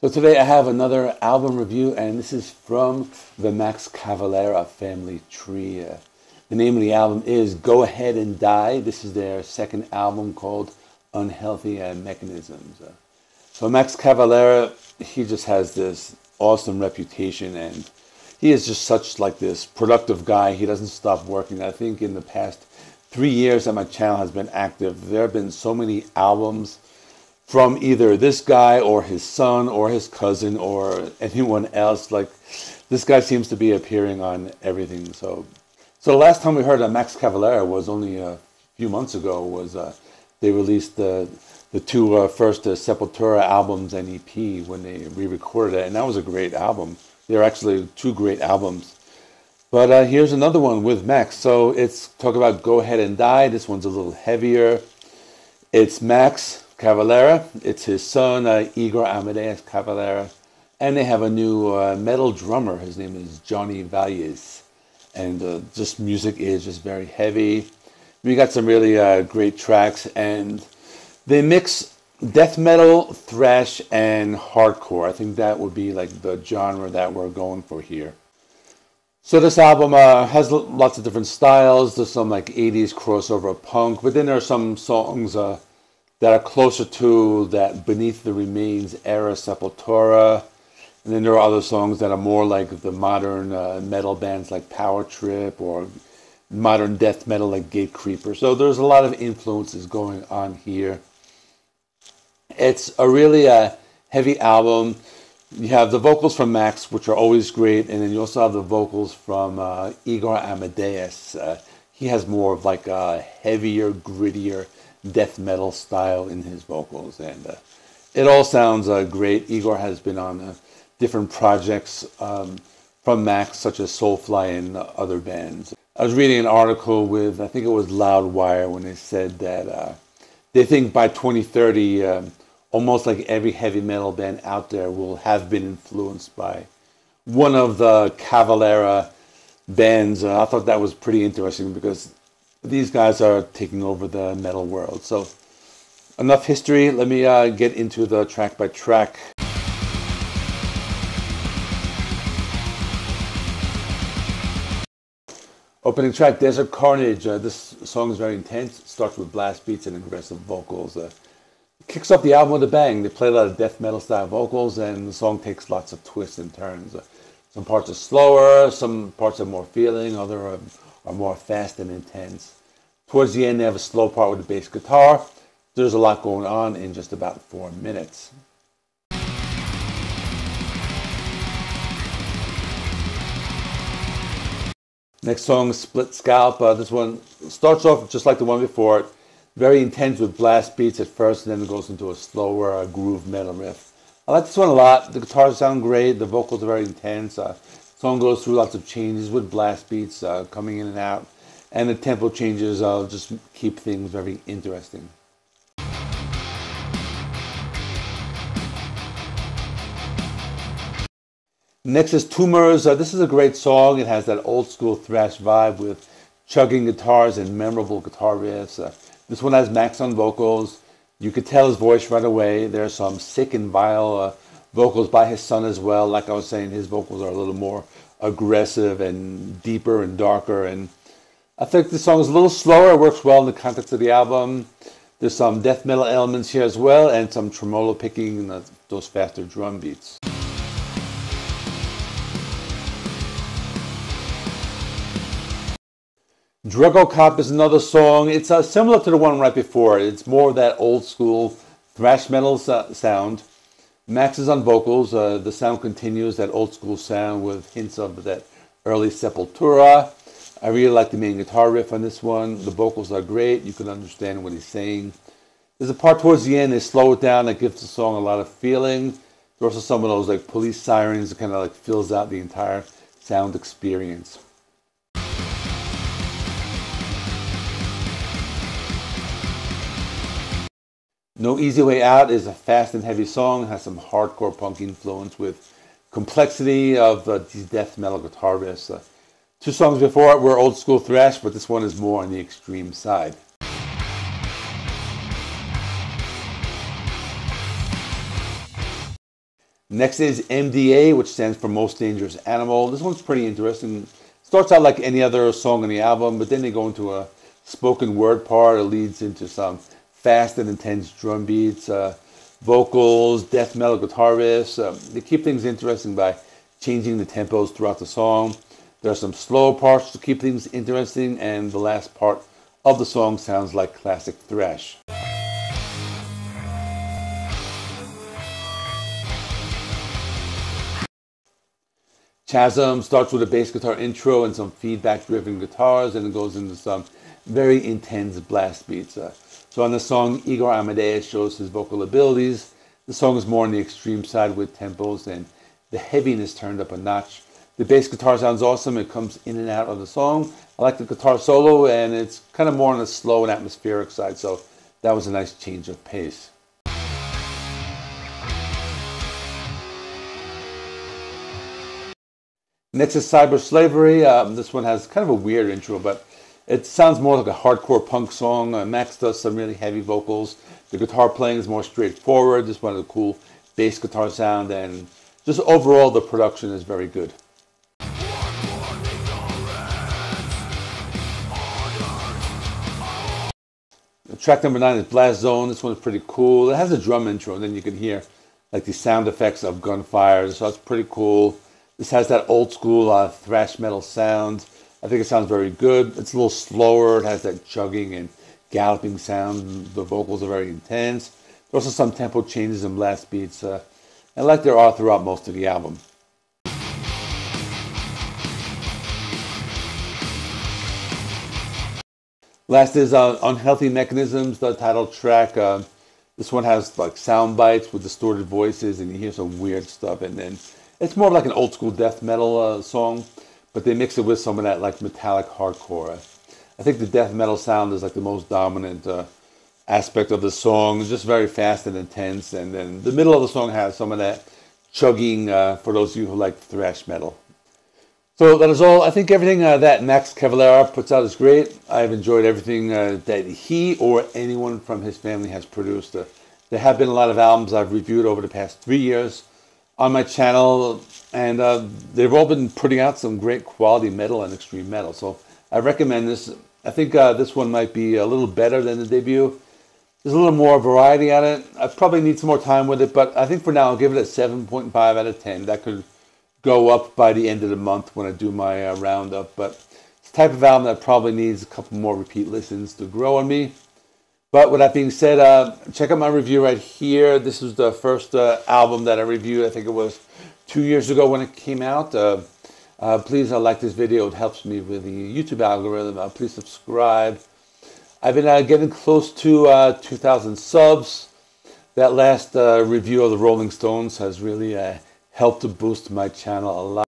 So today I have another album review, and this is from the Max Cavalera family tree. Uh, the name of the album is Go Ahead and Die. This is their second album called Unhealthy Mechanisms. Uh, so Max Cavalera, he just has this awesome reputation, and he is just such like this productive guy. He doesn't stop working. I think in the past three years that my channel has been active, there have been so many albums from either this guy or his son or his cousin or anyone else. Like this guy seems to be appearing on everything. So, so the last time we heard of Max Cavalera was only a few months ago. Was uh, they released the the two uh, first uh, Sepultura albums and EP when they re-recorded it, and that was a great album. They're actually two great albums. But uh, here's another one with Max. So it's talk about Go Ahead and Die. This one's a little heavier. It's Max Cavalera. It's his son, uh, Igor Amadeus Cavalera. And they have a new uh, metal drummer. His name is Johnny Valles. And uh, just music is just very heavy. We got some really uh, great tracks. And they mix death metal, thrash, and hardcore. I think that would be like the genre that we're going for here. So this album uh, has lots of different styles. There's some like 80s crossover punk, but then there are some songs uh, that are closer to that Beneath the Remains era Sepultura. And then there are other songs that are more like the modern uh, metal bands like Power Trip or modern death metal like Gatecreeper. So there's a lot of influences going on here. It's a really uh, heavy album. You have the vocals from Max, which are always great, and then you also have the vocals from uh, Igor Amadeus. Uh, he has more of like a heavier, grittier death metal style in his vocals, and uh, it all sounds uh, great. Igor has been on uh, different projects um, from Max, such as Soulfly and other bands. I was reading an article with, I think it was Loudwire, when they said that uh, they think by 2030, um, almost like every heavy metal band out there will have been influenced by one of the Cavalera bands. Uh, I thought that was pretty interesting because these guys are taking over the metal world. So enough history. Let me uh, get into the track by track. Opening track, Desert Carnage. Uh, this song is very intense. It starts with blast beats and aggressive vocals. Uh, kicks off the album with a bang. They play a lot of death metal style vocals, and the song takes lots of twists and turns. Some parts are slower, some parts are more feeling, other are are more fast and intense. Towards the end, they have a slow part with the bass guitar. There's a lot going on in just about four minutes. Next song, Split Scalp. Uh, this one starts off just like the one before. Very intense with blast beats at first, and then it goes into a slower groove metal riff. I like this one a lot. The guitars sound great. The vocals are very intense. Uh, song goes through lots of changes with blast beats uh, coming in and out, and the tempo changes uh, just keep things very interesting. Next is Tumors. Uh, this is a great song. It has that old school thrash vibe with chugging guitars and memorable guitar riffs. Uh, this one has Max on vocals. You could tell his voice right away. There's some sick and vile uh, vocals by his son as well. Like I was saying, his vocals are a little more aggressive and deeper and darker. And I think the song is a little slower. It works well in the context of the album. There's some death metal elements here as well, and some tremolo picking and those faster drum beats. Drugo Cop is another song. It's uh, similar to the one right before. It's more of that old school thrash metal sound. Max is on vocals. Uh, the sound continues that old school sound with hints of that early Sepultura. I really like the main guitar riff on this one. The vocals are great. You can understand what he's saying. There's a part towards the end they slow it down that gives the song a lot of feeling. There's also some of those like police sirens that kind of like fills out the entire sound experience. No Easy Way Out is a fast and heavy song, has some hardcore punk influence with complexity of uh, these death metal guitar riffs. Uh, two songs before were old school thrash, but this one is more on the extreme side. Next is MDA, which stands for Most Dangerous Animal. This one's pretty interesting. Starts out like any other song on the album, but then they go into a spoken word part. It leads into some fast and intense drum beats, uh, vocals, death metal guitar riffs. Um, they keep things interesting by changing the tempos throughout the song. There are some slow parts to keep things interesting, and the last part of the song sounds like classic thrash. Chasm starts with a bass guitar intro and some feedback driven guitars, and it goes into some very intense blast beats. Uh, so on the song, Igor Amadeus shows his vocal abilities. The song is more on the extreme side with tempos and the heaviness turned up a notch. The bass guitar sounds awesome. It comes in and out of the song. I like the guitar solo, and it's kind of more on the slow and atmospheric side, so that was a nice change of pace. Next is Cyber Slavery. Um, this one has kind of a weird intro, but it sounds more like a hardcore punk song. Uh, Max does some really heavy vocals. The guitar playing is more straightforward. Just one of the cool bass guitar sound, and just overall the production is very good. Track number nine is Blast Zone. This one's pretty cool. It has a drum intro, and then you can hear like the sound effects of gunfire. So that's pretty cool. This has that old school uh, thrash metal sound. I think it sounds very good. It's a little slower. It has that chugging and galloping sound. The vocals are very intense. There's also some tempo changes and blast beats. Uh, and like there are throughout most of the album. Last is uh, Unhealthy Mechanisms, the title track. Uh, this one has like sound bites with distorted voices, and you hear some weird stuff. And then it's more like an old school death metal uh, song, but they mix it with some of that like metallic hardcore. I think the death metal sound is like the most dominant uh, aspect of the song. It's just very fast and intense, and then the middle of the song has some of that chugging uh, for those of you who like thrash metal. So that is all. I think everything uh, that Max Cavalera puts out is great. I've enjoyed everything uh, that he or anyone from his family has produced. Uh, there have been a lot of albums I've reviewed over the past three years on my channel, and uh, they've all been putting out some great quality metal and extreme metal. So I recommend this. I think uh, this one might be a little better than the debut. There's a little more variety on it. I probably need some more time with it, but I think for now I'll give it a 7.5 out of 10. That could go up by the end of the month when I do my uh, roundup, but it's the type of album that probably needs a couple more repeat listens to grow on me. But with that being said, uh, check out my review right here. This is the first uh, album that I reviewed. I think it was two years ago when it came out. Uh, uh please uh, like this video. It helps me with the YouTube algorithm. Uh, please subscribe. I've been getting close to 2,000 subs. That last review of the Rolling Stones has really helped to boost my channel a lot.